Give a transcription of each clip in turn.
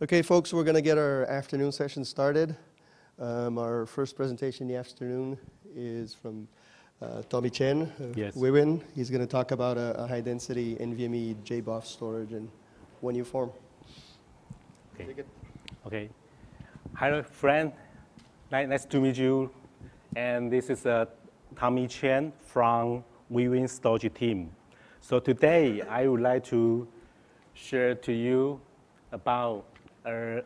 Okay, folks, we're going to get our afternoon session started. Um, our first presentation in the afternoon is from uh, Tommy Chen of Yes. Wiwynn. He's going to talk about a, a high-density NVMe JBOF storage in one U form. Okay. Take it. Okay. Hello, friend. Nice to meet you. And this is uh, Tommy Chen from Wiwynn Storage team. So today I would like to share to you about a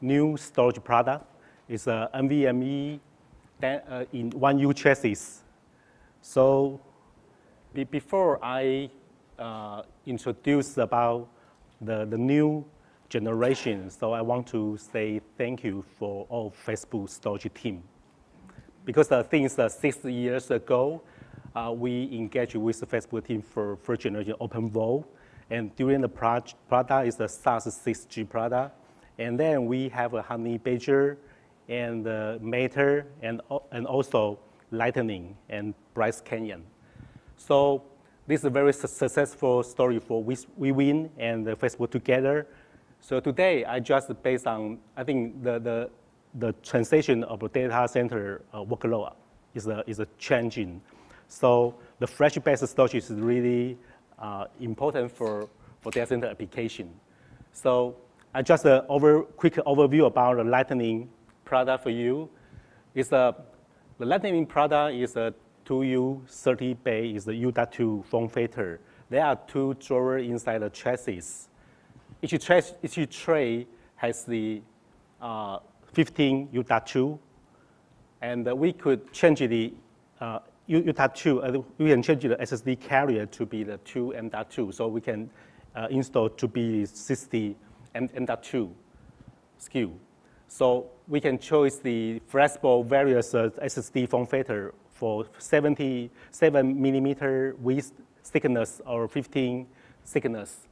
new storage product. It's a NVMe uh, in one U chassis. So be- before I uh, introduce about the, the new generation, so I want to say thank you for all Facebook storage team. Because the thing is that six years ago, uh, we engaged with the Facebook team for first generation OpenVault. And during the proj- product is the SAS 6G product. And then we have a Honey Badger and uh, Matter and, and also Lightning and Bryce Canyon. So this is a very su- successful story for we, Wiwynn and Facebook together. So today I just based on I think the the, the transition of a data center uh, workload is a is a changing. So the flash-based storage is really uh, important for for data center application. So I just uh, over quick overview about the Lightning product for you. It's a the Lightning product is a 2U30 bay is the U.2 form factor. There are two drawers inside the chassis. Each, each tray has the uh, 15 U.2, and uh, we could change the uh, U- U.2, uh, we can change the SSD carrier to be the 2 M.2, so we can uh, install to be 60 M- M.2 SKU. So we can choose the flexible various uh, SSD form factor for 77 millimeter width thickness or 15 thickness.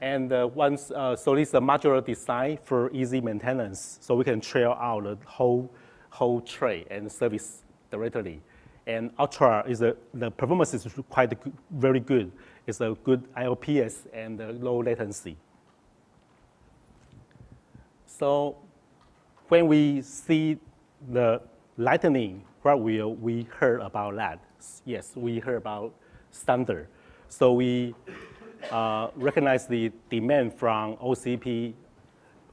And uh, once, uh, so this is a modular design for easy maintenance. So we can trail out the whole, whole tray and service directly. And Ultra is a, the performance is quite good, very good. It's a good IOPS and low latency. So when we see the lightning, what we, we heard about that? Yes, we heard about Thunder. So we uh, recognize the demand from OCP,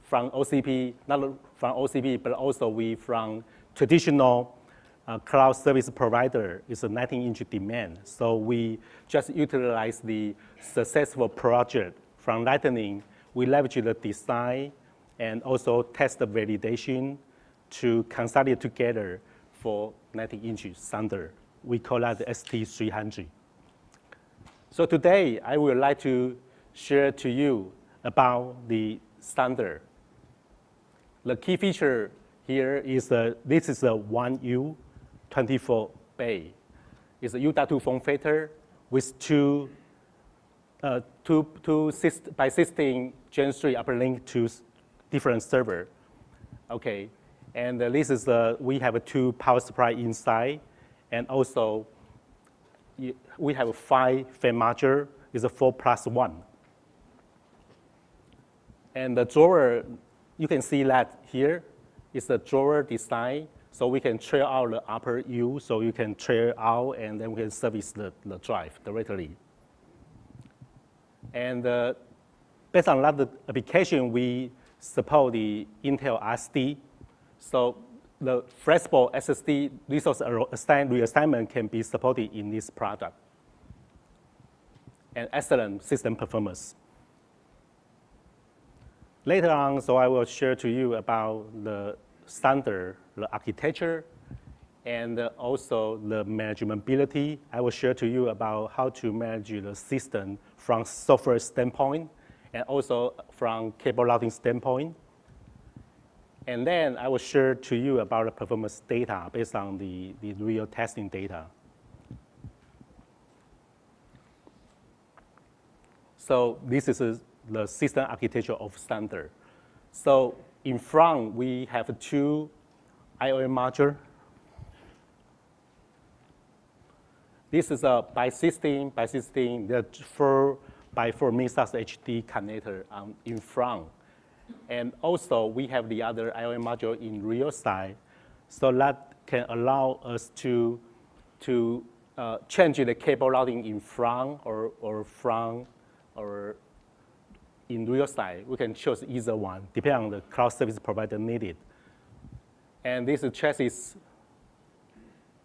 from OCP, not from OCP, but also we from traditional uh, cloud service provider is a 19-inch demand. So we just utilize the successful project from Lightning. We leverage the design and also test the validation to consolidate together for 19-inch standard. We call that the ST300. So today, I would like to share to you about the Thunder. The key feature here is uh, this is a 1U 24 bay. It's a U.2 form factor with two, uh, two, two six, by 16 Gen 3 uplink to s- different server. Okay, and this is uh, we have a two power supply inside, and also we have a five fan module. It's a four plus one. And the drawer, you can see that here is the drawer design. So we can trail out the upper U, so you can trail out and then we can service the, the drive directly. And uh, based on that application, we support the Intel SD. So the flexible SSD resource assign- reassignment can be supported in this product. And excellent system performance. Later on, so I will share to you about the Thunder, the architecture, and also the manageability. I will share to you about how to manage the system from software standpoint and also from cable routing standpoint. And then I will share to you about the performance data based on the, the real testing data. So this is uh, the system architecture of Thunder. So in front, we have two IOM module. This is a by 16 by 16, the four by four mini SAS HD connector um, in front. And also, we have the other IOM module in rear side, so that can allow us to, to uh, change the cable routing in front or, or front or in real side. We can choose either one, depending on the cloud service provider needed. And this chassis,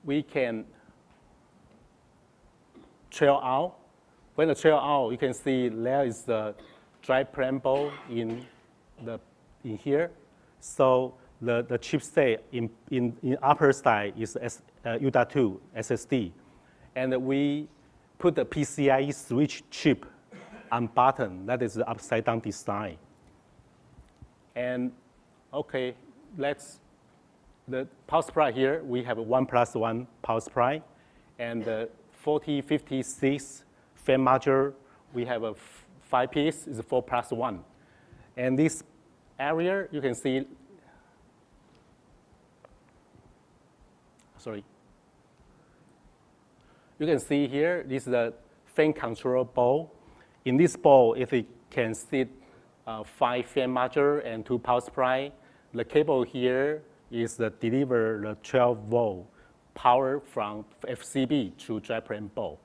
we can trail out when the trail out, you can see there is the dry preamble in, the, in here. So the, the state in, in, in upper side is S, uh, U.2 SSD. And we put the PCIe switch chip on button. That is the upside down design. And okay, let's, the power supply here, we have a one plus one power supply and uh, 4056 Fan module, we have a five piece, is four plus one. And this area, you can see, sorry. You can see here, this is a fan control ball. In this ball, if it can sit uh, five fan module and two power supply, the cable here is the deliver the 12 volt power from FCB to driver plane ball.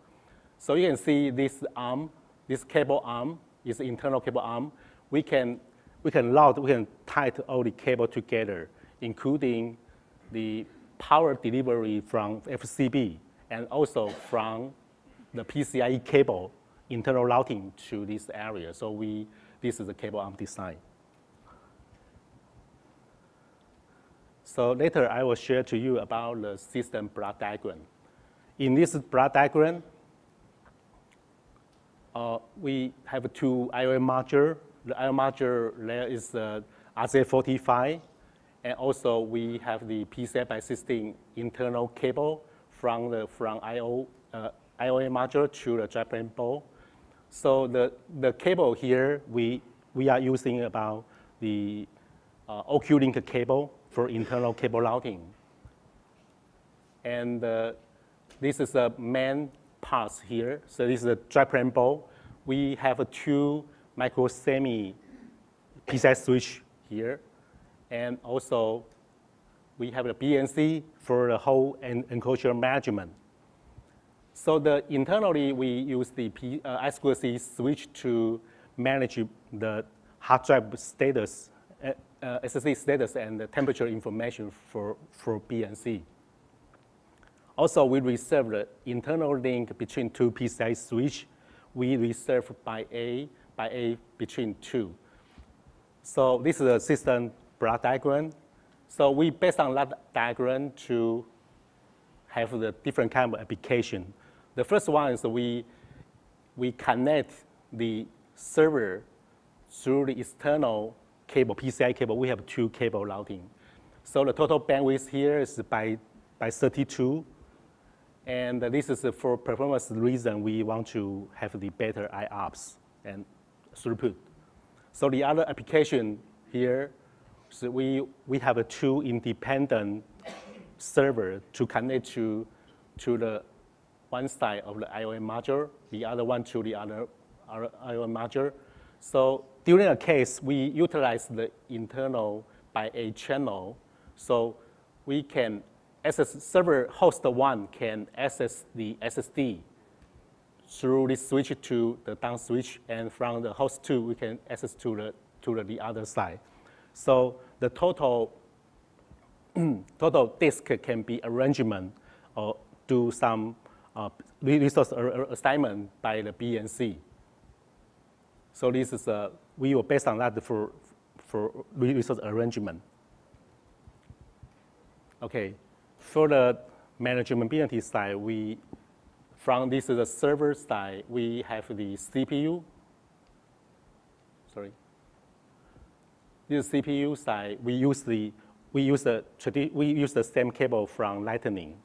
So you can see this arm, this cable arm is internal cable arm. We can, we can load, we can tie all the cable together, including the power delivery from FCB and also from the PCIe cable internal routing to this area. So we, this is the cable arm design. So later I will share to you about the system block diagram. In this block diagram, uh, we have two IOM module. The IOM module there is the RJ45 and also we have the PCI by 16 internal cable from the from IO, uh, IOA module to the JetPlan board. So the, the cable here, we, we are using about the uh, OCuLink cable for internal cable routing. And uh, this is the main parts here. So this is the JetPlan board. We have a two Microsemi PCI switch here. And also, we have the BMC for the whole enclosure management. So the internally, we use the P, uh, I2C switch to manage the hard drive status, uh, uh, SSD status, and the temperature information for, for BMC. Also, we reserve the internal link between two PCI switch. We reserve by A, by A between two. So this is a system block diagram. So we based on that diagram to have the different kind of application. The first one is we, we connect the server through the external cable, PCI cable. We have two cable routing. So the total bandwidth here is by, by 32. And this is for performance reason, we want to have the better IOPS and throughput. So the other application here so we, we have a two independent server to connect to, to the one side of the IOM module, the other one to the other, other IOM module. So during a case, we utilize the internal by a channel. So we can access server host one can access the SSD through this switch to the down switch, and from the host two, we can access to the, to the, the other side. So the total, total disk can be arrangement or do some uh, resource assignment by the B and C. So this is, a, we were based on that for, for resource arrangement. Okay, for the manageability side, we, from this is the server side, we have the CPU, sorry, this CPU side, we use the we use the we use the same cable from Lightning.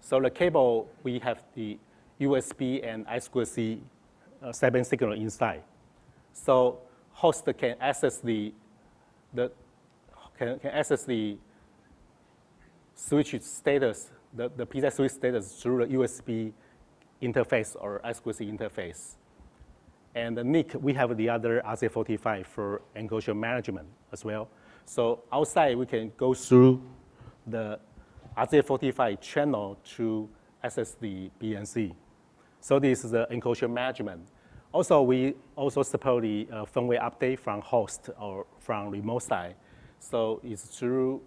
So the cable we have the USB and I2C uh, seven signal inside. So host can access the the can, can access the switch status, the, the PCI switch status through the USB interface or I2C interface. And the NIC, we have the other RJ45 for enclosure management as well. So outside, we can go through the RJ45 channel to access the BMC. So this is the enclosure management. Also, we also support the uh, firmware update from host or from remote side. So it's through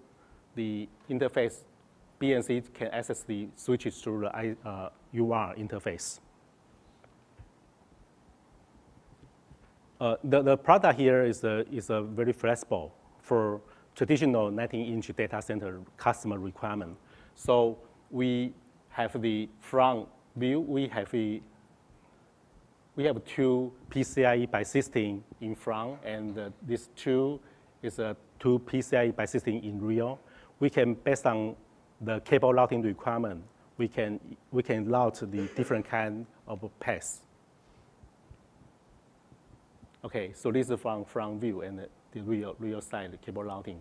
the interface, BMC can access the switches through the uh, UART interface. Uh, the, the product here is, a, is a very flexible for traditional 19-inch data center customer requirement. So we have the front view, we have a we have two PCIe by 16 in front, and uh, this two is a two PCIe by 16 in rear. We can, based on the cable routing requirement, we can, we can route the different kind of paths. Okay, so this is from front view and the real, real side cable routing.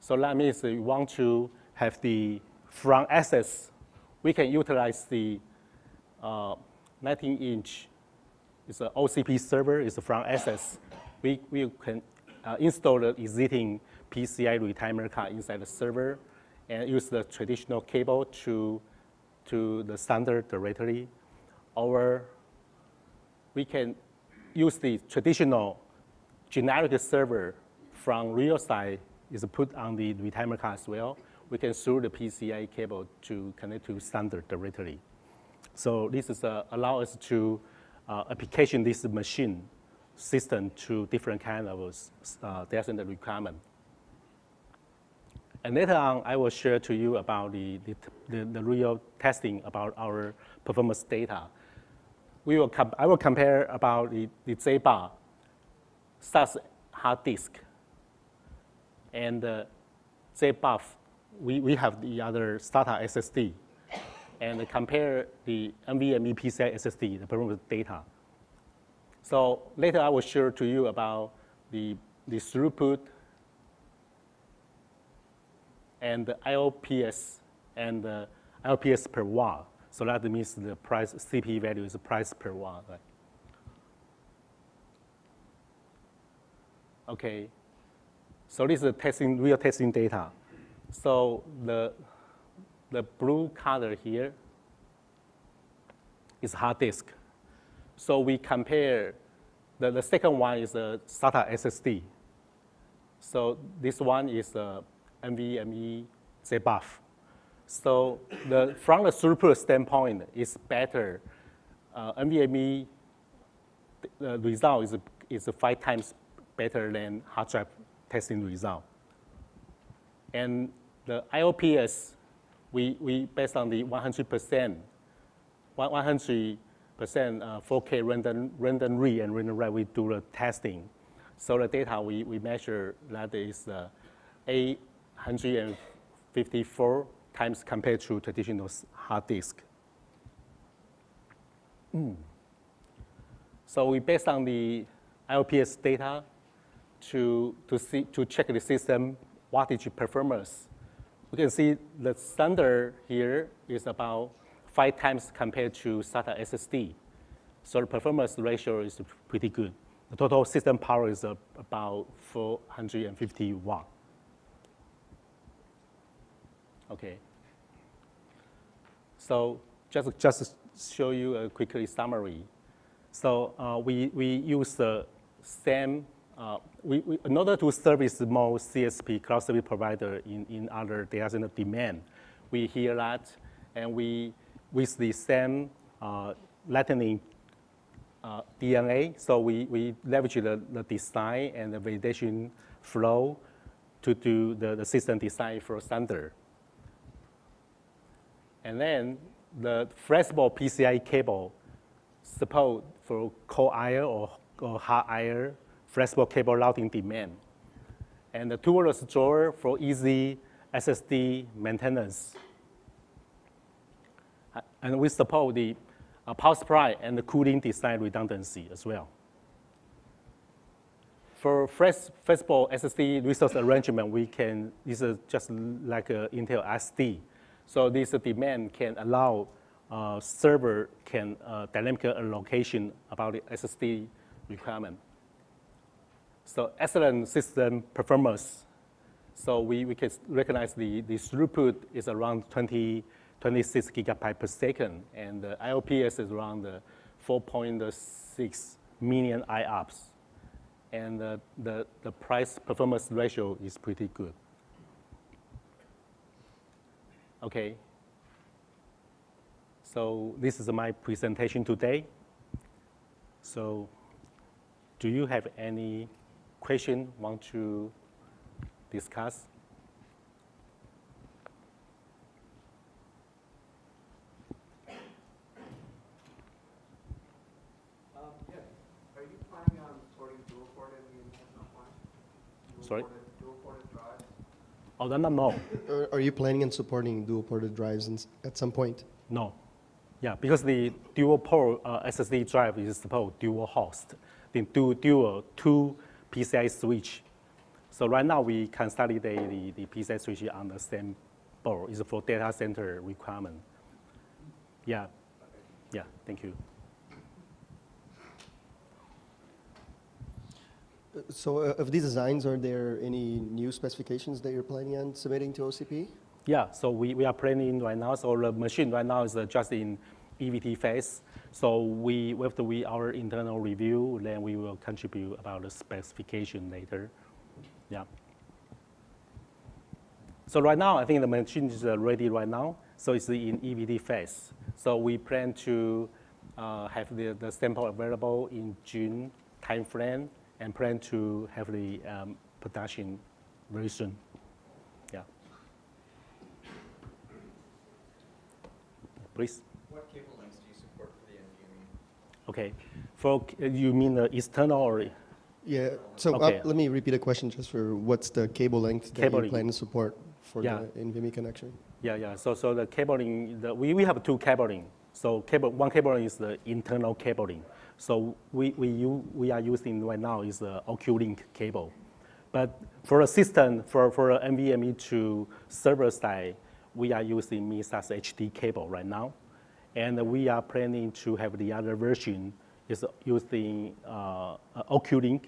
So that means we want to have the front access. We can utilize the uh, 19 inch It's an OCP server, it's a front access. We, we can uh, install the existing PCI retimer card inside the server and use the traditional cable to, to the Thunder directory. Or we can use the traditional generic server from real side is put on the retimer card as well. We can through the PCI cable to connect to Thunder directory. So this is uh, allow us to uh, application this machine system to different kind of uh, data center requirement. And later on, I will share to you about the, the, the, the real testing about our performance data. We will I will compare about the, the JBOF SAS hard disk and uh, we, we have the other SATA SSD and compare the NVMe PCI SSD, the performance data. So later I will share to you about the, the throughput and the IOPS and the IOPS per watt. So that means the price, CP value is the price per watt. Right? Okay, so this is the testing, real testing data. So the the blue color here is hard disk. So we compare, the, the second one is a SATA SSD. So this one is a NVMe JBOF. So the, from the throughput standpoint, it's better. Uh, NVMe the result is, is five times better than hard drive testing result. And the IOPS we, we based on the 100%, 100% 4K random, random read and random write, we do the testing. So the data we, we measure that is uh, 854 times compared to traditional hard disk. Mm. So we based on the IOPS data to, to, see, to check the system wattage performance we can see the standard here is about five times compared to SATA SSD. So the performance ratio is pretty good. The total system power is about 450 watt. Okay. So just, just show you a quickly summary. So uh, we, we use the same uh, we, we, in order to service more CSP, cloud service provider in, in other data center demand, we hear that, and we, with the same uh, Lightning uh, DNA, so we, we leverage the, the design and the validation flow to do the, the system design for Thunder. And then the flexible PCI cable support for cold IO or, or hot IO flexible cable routing demand. And the toolless drawer for easy SSD maintenance. And we support the uh, power supply and the cooling design redundancy as well. For flexible SSD resource arrangement, we can, this is just like Intel SD. So this demand can allow uh, server can uh, dynamic allocation about the SSD requirement. So excellent system performance. So we, we can recognize the, the throughput is around 20, 26 gigabyte per second, and the IOPS is around uh, 4.6 million IOPS. And uh, the, the price performance ratio is pretty good. Okay. So this is my presentation today. So do you have any question want to discuss? Um, yeah, are you planning on supporting dual port NVMe at some point? Dual Sorry? ported- Dual ported drives? Oh, no, no, no. Are, are you planning on supporting dual ported drives in, s- at some point? No. Yeah, because the dual port uh, SSD drive is supposed dual host, then do dual two PCI switch. So right now we consolidate the, the PCI switch on the same board. It's for data center requirement. Yeah. Yeah, thank you. So uh, of these designs, are there any new specifications that you're planning on submitting to OCP? Yeah, so we, we are planning right now. So the machine right now is uh, just in EVT phase. So we, after we our internal review, then we will contribute about the specification later. Yeah. So right now, I think the machine is uh, ready right now. So it's in EVT phase. So we plan to uh, have the, the sample available in June timeframe and plan to have the um, production very soon. Yeah. Please. What cable lengths do you support for the NVMe? Okay. For you mean the external or Yeah, so uh, Okay. let me repeat a question just for what's the cable length that you Cabling. plan to support for Yeah. the NVMe connection? Yeah, yeah. So, so the cabling, the, we, we have two cabling. So cable, one cabling is the internal cabling. So we, we, we are using right now is the OCuLink cable. But for a system, for, for a NVMe to server side, we are using mini SAS HD cable right now. And we are planning to have the other version is using uh, OCuLink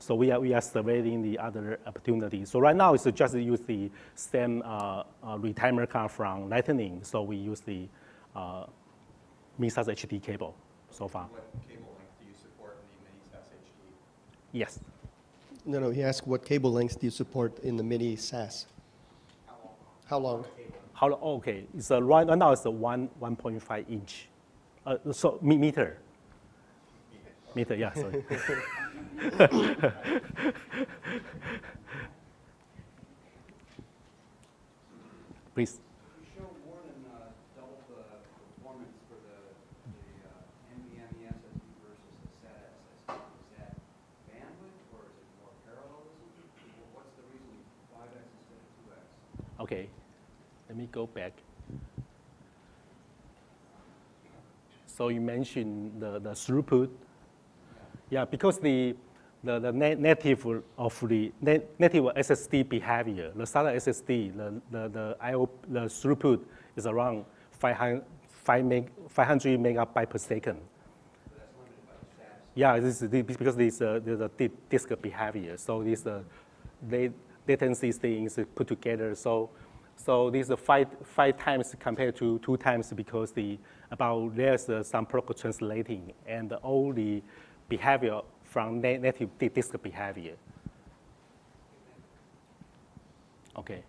so we are, we are surveying the other opportunities. So right now it's just use the same uh, uh, retimer card from Lightning. So we use the uh, mini SAS HD cable so far. What cable length do you support in the mini SAS HD? Yes. No, no, he asked what cable lengths do you support in the mini SAS? How long? How long? How, oh, okay, it's a, right, right now it's a one, 1.5 inch. Uh, so me- meter. Meter, yeah, sorry. Please. You show more than uh, double the performance for the, the uh, NVMe SSD versus the SATA SSD. Is that bandwidth or is it more parallelism? What's the reason 5x instead of 2x? Okay, let me go back. So you mentioned the, the throughput. Yeah, because the, the, the native of the native SSD behavior, the SATA SSD, the, the, the IO, the throughput is around 500, 5 meg, 500 megabyte per second. The. Yeah, this is the- because this uh, a disk behavior. So this uh, la- latency things put together. So so this is five five times compared to two times because the about there's uh, some protocol translating and all the behavior from na- native disk behavior. Okay.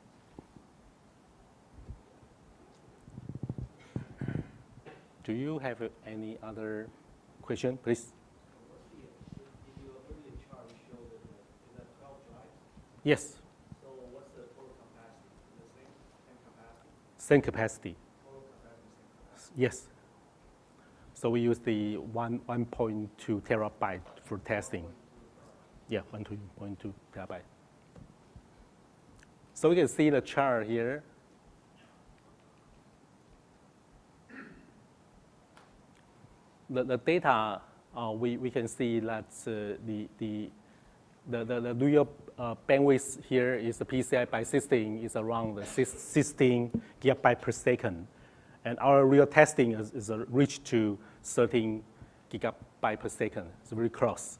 Do you have uh, any other question, please? Did your earlier chart show that the, is that 12 drives? Yes, So what's the total capacity? The same, same capacity? Same capacity. Yes. So we use the one, 1.2 terabyte for testing. Yeah, 1.2 terabyte. So we can see the chart here. The, the data, uh, we, we can see that uh, the, the, the, the, the real uh, bandwidth here is the PCI by 16 is around the 16 gigabyte per second. And our real testing is, is reached to 13 gigabyte per second. It's very close.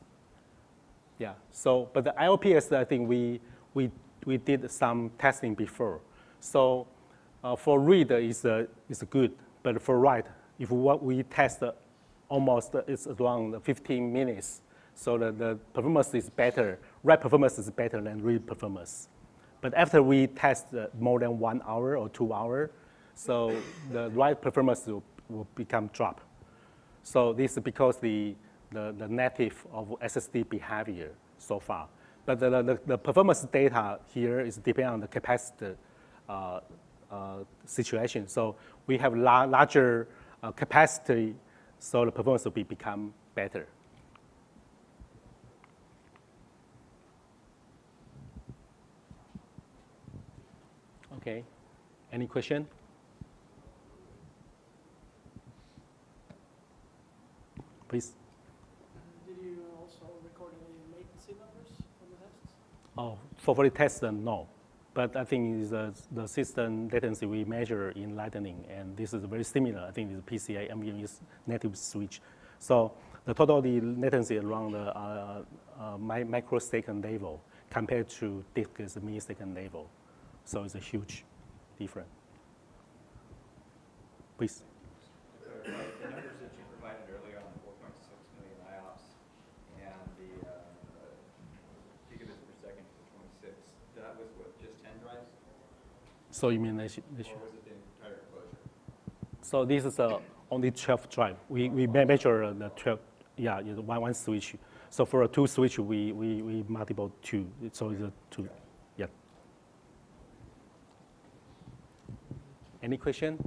Yeah. So, but the IOPS, I think we we we did some testing before. So, uh, for read is uh, is good, but for write, if what we test uh, almost uh, it's around 15 minutes. So the, the performance is better. Write performance is better than read performance. But after we test uh, more than one hour or two hour, so the write performance will, will become drop. So this is because the, the, the native of SSD behavior so far. But the, the, the performance data here is depend on the capacity uh, uh, situation. So we have la- larger uh, capacity, so the performance will be become better. Okay, any question? Please. Did you also record any latency numbers from the tests? Oh, for, for the test, uh, no. But I think is uh, the system latency we measure in Lightning, and this is very similar. I think it's PCA NVMe native switch. So the total the latency around the uh, uh, microsecond level compared to disk is millisecond level. So it's a huge difference. Please. The numbers that you provided earlier on the four point six million IOPS and the, uh, gigabits per second for twenty-six, that was what, just ten drives? So you mean they should, they should Or was it the entire enclosure? So this is uh, only 12 drive. We, we me- measure uh, the 12, yeah, one, one switch. So for a two switch, we, we, we multiple two. So it's a two. Any question?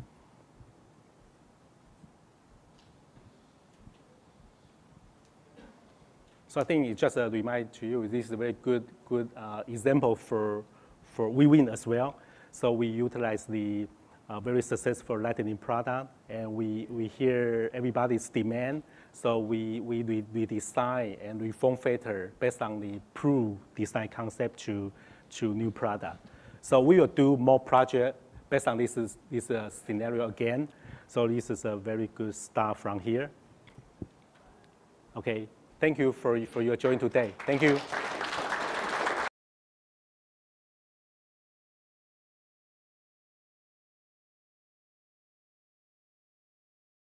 So I think it's just a remind to you, this is a very good, good uh, example for, for Wiwynn as well. So we utilize the uh, very successful Lightning product, and we, we hear everybody's demand. So we, we, we, design and we form factor based on the proof design concept to, to new product. So we will do more project based on this, is- this uh, scenario again. So this is a very good start from here. Okay, thank you for, for your join today. Thank you.